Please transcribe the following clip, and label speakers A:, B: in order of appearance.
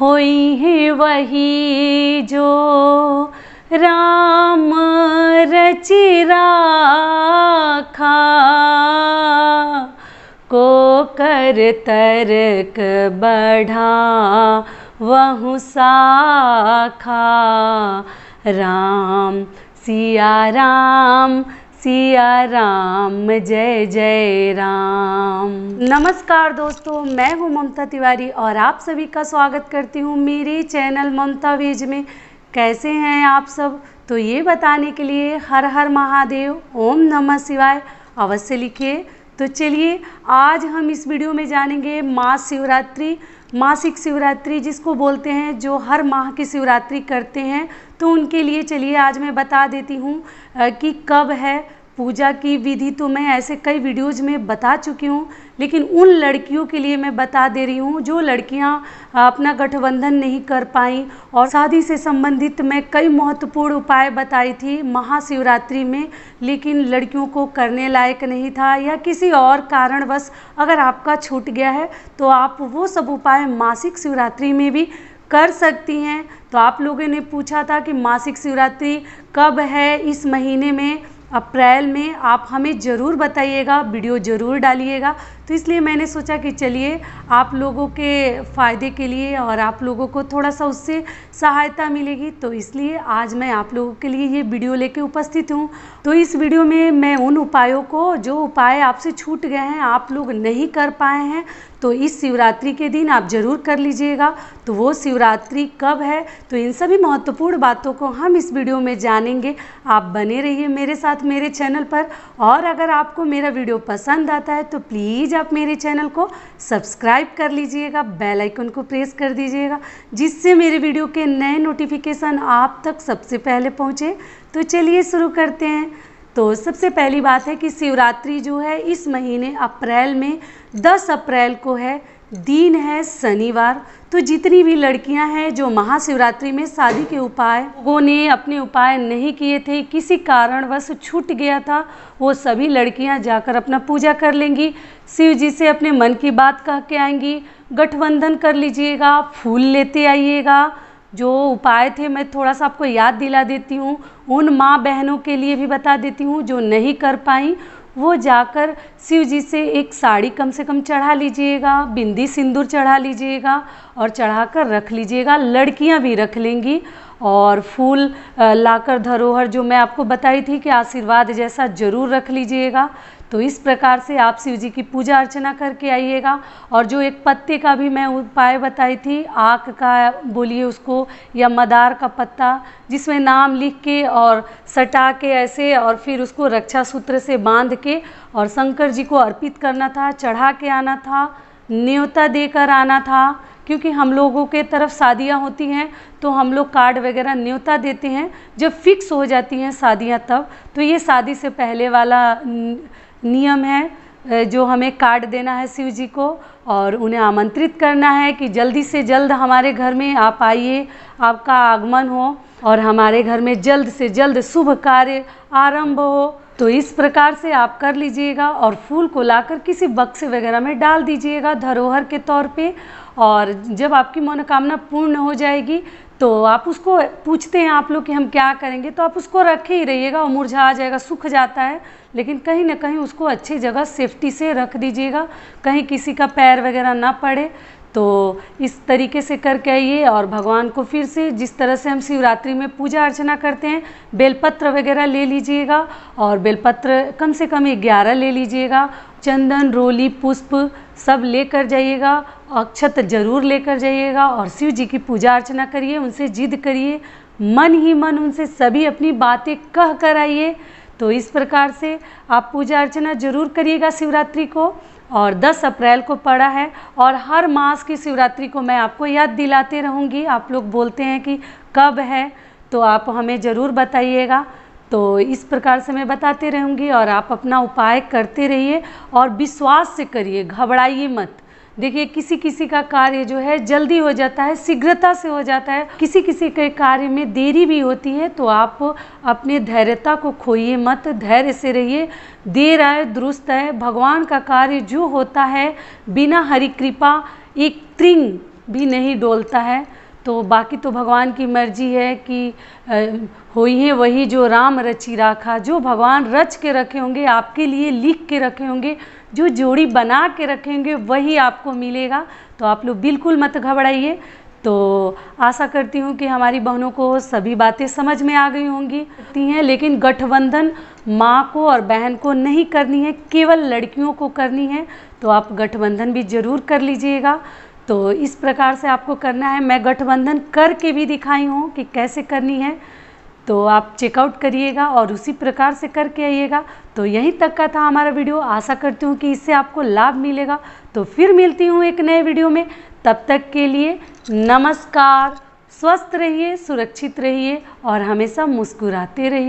A: होई है वही जो राम रचि राखा को कर तर्क बढ़ा वहु साखा। राम सिया राम सिया राम, जय जय राम। नमस्कार दोस्तों, मैं हूँ ममता तिवारी और आप सभी का स्वागत करती हूँ मेरे चैनल ममता वेज में। कैसे हैं आप सब? तो ये बताने के लिए हर हर महादेव, ओम नमः शिवाय। अवश्य लिखिए। तो चलिए, आज हम इस वीडियो में जानेंगे माँ शिवरात्रि, मासिक शिवरात्रि जिसको बोलते हैं, जो हर माह की शिवरात्रि करते हैं। तो उनके लिए चलिए आज मैं बता देती हूँ कि कब है पूजा की विधि तो मैं ऐसे कई वीडियोज़ में बता चुकी हूँ, लेकिन उन लड़कियों के लिए मैं बता दे रही हूँ, जो लड़कियाँ अपना गठबंधन नहीं कर पाई और शादी से संबंधित मैं कई महत्वपूर्ण उपाय बताई थी महाशिवरात्रि में, लेकिन लड़कियों को करने लायक नहीं था या किसी और कारणवश अगर आपका छूट गया है तो आप वो सब उपाय मासिक शिवरात्रि में भी कर सकती हैं। तो आप लोगों ने पूछा था कि मासिक शिवरात्रि कब है, इस महीने में अप्रैल में आप हमें ज़रूर बताइएगा वीडियो ज़रूर डालिएगा। तो इसलिए मैंने सोचा कि चलिए आप लोगों के फ़ायदे के लिए और आप लोगों को थोड़ा सा उससे सहायता मिलेगी। तो इसलिए आज मैं आप लोगों के लिए ये वीडियो लेके उपस्थित हूँ। तो इस वीडियो में मैं उन उपायों को, जो उपाय आपसे छूट गए हैं, आप लोग नहीं कर पाए हैं तो इस शिवरात्रि के दिन आप ज़रूर कर लीजिएगा। तो वो शिवरात्रि कब है? तो इन सभी महत्वपूर्ण बातों को हम इस वीडियो में जानेंगे। आप बने रहिए मेरे साथ मेरे चैनल पर। और अगर आपको मेरा वीडियो पसंद आता है तो प्लीज़ आप मेरे चैनल को सब्सक्राइब कर लीजिएगा, बेल आइकन को प्रेस कर दीजिएगा, जिससे मेरे वीडियो के नए नोटिफिकेशन आप तक सबसे पहले पहुँचे। तो चलिए शुरू करते हैं। तो सबसे पहली बात है कि शिवरात्रि जो है इस महीने अप्रैल में 10 अप्रैल को है। दिन है शनिवार। तो जितनी भी लड़कियाँ हैं जो महाशिवरात्रि में शादी के उपाय, लोगों ने अपने उपाय नहीं किए थे, किसी कारणवश छूट गया था, वो सभी लड़कियाँ जाकर अपना पूजा कर लेंगी। शिव जी से अपने मन की बात कह के आएँगी, गठबंधन कर लीजिएगा, फूल लेते आइएगा। जो उपाय थे मैं थोड़ा सा आपको याद दिला देती हूँ, उन माँ बहनों के लिए भी बता देती हूँ, जो नहीं कर पाई वो जाकर शिव जी से एक साड़ी कम से कम चढ़ा लीजिएगा, बिंदी सिंदूर चढ़ा लीजिएगा और चढ़ाकर रख लीजिएगा, लड़कियाँ भी रख लेंगी और फूल लाकर धरोहर जो मैं आपको बताई थी कि आशीर्वाद जैसा ज़रूर रख लीजिएगा। तो इस प्रकार से आप शिव जी की पूजा अर्चना करके आइएगा। और जो एक पत्ते का भी मैं उपाय बताई थी आक का बोलिए उसको, या मदार का पत्ता, जिसमें नाम लिख के और सटा के ऐसे और फिर उसको रक्षा सूत्र से बाँध के और शंकर जी को अर्पित करना था, चढ़ा के आना था, न्योता देकर आना था। क्योंकि हम लोगों के तरफ़ शादियाँ होती हैं तो हम लोग कार्ड वगैरह न्योता देते हैं। जब फिक्स हो जाती हैं शादियाँ तब तो ये शादी से पहले वाला नियम है जो हमें कार्ड देना है शिव जी को और उन्हें आमंत्रित करना है कि जल्दी से जल्द हमारे घर में आप आइए, आपका आगमन हो और हमारे घर में जल्द से जल्द शुभ कार्य आरंभ हो। तो इस प्रकार से आप कर लीजिएगा और फूल को लाकर किसी बक्से वगैरह में डाल दीजिएगा धरोहर के तौर पे। और जब आपकी मनोकामना पूर्ण हो जाएगी तो आप उसको पूछते हैं आप लोग कि हम क्या करेंगे तो आप उसको रखे ही रहिएगा, और मुरझा आ जाएगा, सूख जाता है। लेकिन कहीं ना कहीं उसको अच्छी जगह सेफ्टी से रख दीजिएगा, कहीं किसी का पैर वगैरह ना पड़े। तो इस तरीके से करके आइए और भगवान को फिर से जिस तरह से हम शिवरात्रि में पूजा अर्चना करते हैं, बेलपत्र वगैरह ले लीजिएगा और बेलपत्र कम से कम ग्यारह ले लीजिएगा, चंदन, रोली, पुष्प सब लेकर जाइएगा, अक्षत ज़रूर लेकर जाइएगा और शिव जी की पूजा अर्चना करिए, उनसे जिद करिए, मन ही मन उनसे सभी अपनी बातें कह कर आइए। तो इस प्रकार से आप पूजा अर्चना ज़रूर करिएगा शिवरात्रि को और 10 अप्रैल को पड़ा है और हर मास की शिवरात्रि को मैं आपको याद दिलाते रहूँगी। आप लोग बोलते हैं कि कब है तो आप हमें ज़रूर बताइएगा। तो इस प्रकार से मैं बताते रहूँगी और आप अपना उपाय करते रहिए और विश्वास से करिए, घबराइए मत। देखिए किसी किसी का कार्य जो है जल्दी हो जाता है, शीघ्रता से हो जाता है। किसी किसी के कार्य में देरी भी होती है तो आप अपने धैर्यता को खोइए मत, धैर्य से रहिए। देर आए, दुरुस्त है भगवान का कार्य जो होता है, बिना हरि कृपा एक त्रिंग भी नहीं डोलता है। तो बाकी तो भगवान की मर्ज़ी है कि हो ही वही जो राम रची राखा, जो भगवान रच के रखे होंगे, आपके लिए लिख के रखे होंगे, जो जोड़ी बना के रखेंगे वही आपको मिलेगा। तो आप लोग बिल्कुल मत घबराइए। तो आशा करती हूँ कि हमारी बहनों को सभी बातें समझ में आ गई होंगी। हैं, लेकिन गठबंधन माँ को और बहन को नहीं करनी है, केवल लड़कियों को करनी है। तो आप गठबंधन भी ज़रूर कर लीजिएगा। तो इस प्रकार से आपको करना है। मैं गठबंधन करके भी दिखाई हूँ कि कैसे करनी है। तो आप चेकआउट करिएगा और उसी प्रकार से करके आइएगा। तो यहीं तक का था हमारा वीडियो। आशा करती हूँ कि इससे आपको लाभ मिलेगा। तो फिर मिलती हूँ एक नए वीडियो में। तब तक के लिए नमस्कार। स्वस्थ रहिए, सुरक्षित रहिए और हमेशा मुस्कुराते रहिए।